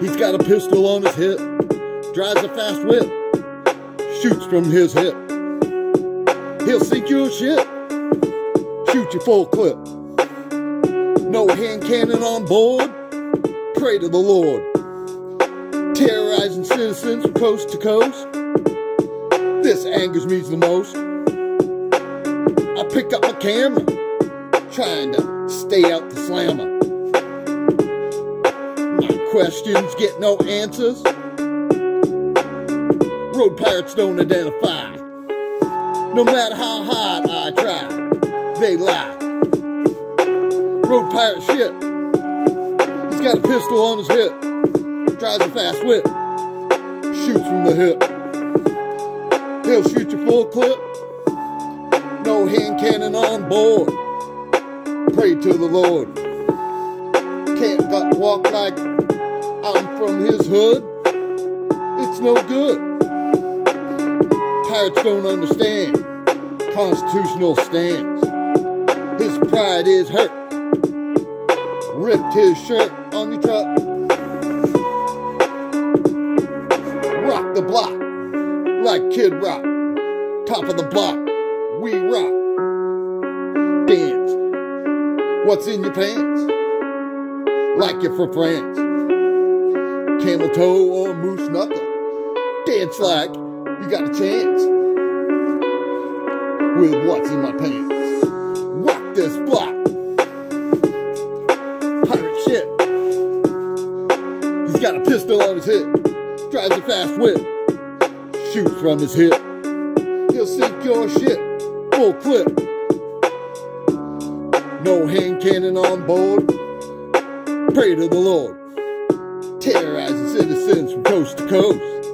He's got a pistol on his hip, drives a fast whip, shoots from his hip. He'll sink your ship, shoot you full clip. No hand cannon on board, pray to the Lord. Terrorizing citizens from coast to coast. This angers me the most. I pick up my camera, trying to stay out the slammer. Questions get no answers. Road pirates don't identify. No matter how hard I try, they lie. Road pirate shit. He's got a pistol on his hip. Drives a fast whip. Shoots from the hip. He'll shoot you full clip. No hand cannon on board. Pray to the Lord. Can't walk like I'm from his hood. It's no good. Pirates don't understand constitutional stance. His pride is hurt. Ripped his shirt on the truck. Rock the block like Kid Rock. Top of the block, we rock. Dance. What's in your pants? Like you're from France. Camel toe or moose knuckle. Dance like you got a chance. With what's in my pants. Rock this block. Pirate shit. He's got a pistol on his hip. Drives a fast whip. Shoots from his hip. He'll sink your ship. Full clip. No hand cannon on board. Pray to the Lord. Terrorizing citizens from coast to coast.